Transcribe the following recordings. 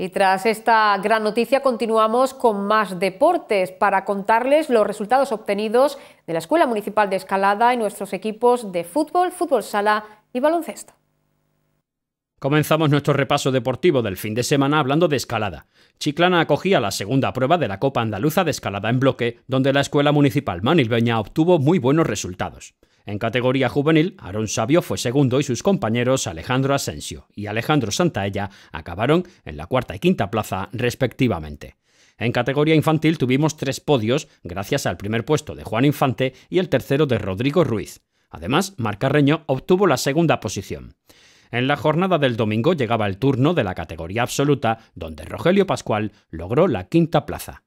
Y tras esta gran noticia continuamos con más deportes para contarles los resultados obtenidos de la Escuela Municipal de Escalada y nuestros equipos de fútbol, fútbol sala y baloncesto. Comenzamos nuestro repaso deportivo del fin de semana hablando de escalada. Chiclana acogía la segunda prueba de la Copa Andaluza de Escalada en bloque, donde la Escuela Municipal Manilbeña obtuvo muy buenos resultados. En categoría juvenil, Aaron Sabio fue segundo y sus compañeros Alejandro Asensio y Alejandro Santaella acabaron en la cuarta y quinta plaza respectivamente. En categoría infantil tuvimos tres podios gracias al primer puesto de Juan Infante y el tercero de Rodrigo Ruiz. Además, Marcarreño obtuvo la segunda posición. En la jornada del domingo llegaba el turno de la categoría absoluta, donde Rogelio Pascual logró la quinta plaza.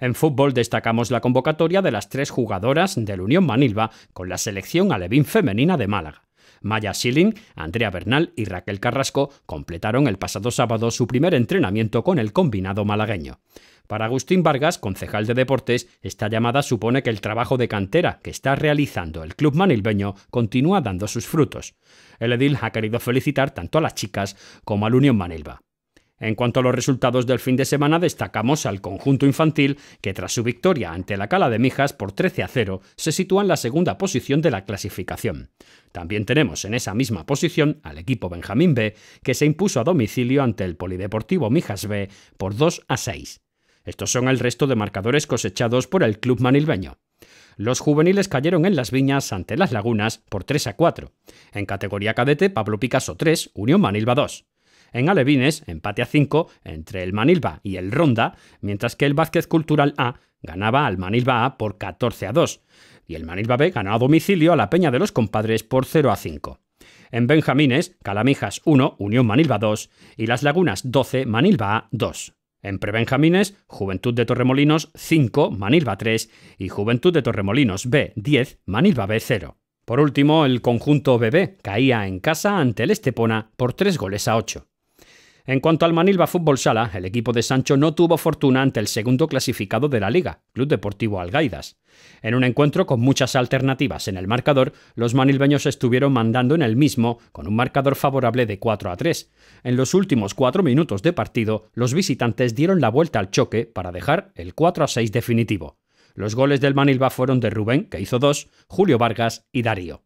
En fútbol destacamos la convocatoria de las tres jugadoras del Unión Manilva con la selección alevín femenina de Málaga. Maya Schilling, Andrea Bernal y Raquel Carrasco completaron el pasado sábado su primer entrenamiento con el combinado malagueño. Para Agustín Vargas, concejal de deportes, esta llamada supone que el trabajo de cantera que está realizando el club manilbeño continúa dando sus frutos. El edil ha querido felicitar tanto a las chicas como al Unión Manilva. En cuanto a los resultados del fin de semana, destacamos al conjunto infantil que tras su victoria ante la Cala de Mijas por 13 a 0 se sitúa en la segunda posición de la clasificación. También tenemos en esa misma posición al equipo Benjamín B que se impuso a domicilio ante el Polideportivo Mijas B por 2 a 6. Estos son el resto de marcadores cosechados por el club manilbeño. Los juveniles cayeron en las viñas ante las lagunas por 3 a 4. En categoría cadete, Pablo Picasso 3, Unión Manilva 2. En Alevines, empate a 5 entre el Manilva y el Ronda, mientras que el Vázquez Cultural A ganaba al Manilva A por 14 a 2, y el Manilva B ganó a domicilio a la Peña de los Compadres por 0 a 5. En Benjamines, Calamijas 1, Unión Manilva 2 y Las Lagunas 12, Manilva A 2. En Prebenjamines, Juventud de Torremolinos 5, Manilva 3 y Juventud de Torremolinos B 10, Manilva B 0. Por último, el conjunto BB caía en casa ante el Estepona por 3 goles a 8. En cuanto al Manilva Fútbol Sala, el equipo de Sancho no tuvo fortuna ante el segundo clasificado de la liga, Club Deportivo Algaidas. En un encuentro con muchas alternativas en el marcador, los manilbeños estuvieron mandando en el mismo, con un marcador favorable de 4 a 3. En los últimos cuatro minutos de partido, los visitantes dieron la vuelta al choque para dejar el 4 a 6 definitivo. Los goles del Manilva fueron de Rubén, que hizo dos, Julio Vargas y Darío.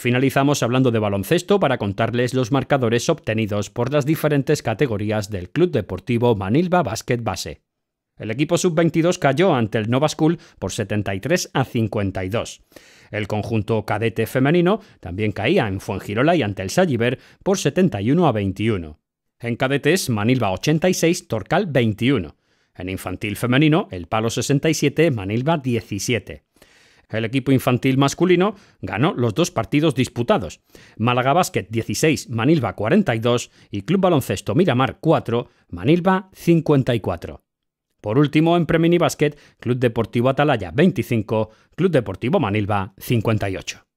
Finalizamos hablando de baloncesto para contarles los marcadores obtenidos por las diferentes categorías del Club Deportivo Manilva Basket Base. El equipo sub-22 cayó ante el Nova School por 73 a 52. El conjunto cadete femenino también caía en Fuengirola y ante el Salliver por 71 a 21. En cadetes, Manilva 86, Torcal 21. En infantil femenino, el Palo 67, Manilva 17. El equipo infantil masculino ganó los dos partidos disputados. Málaga Basket 16, Manilva 42 y Club Baloncesto Miramar 4, Manilva 54. Por último, en Premini Basket, Club Deportivo Atalaya 25, Club Deportivo Manilva 58.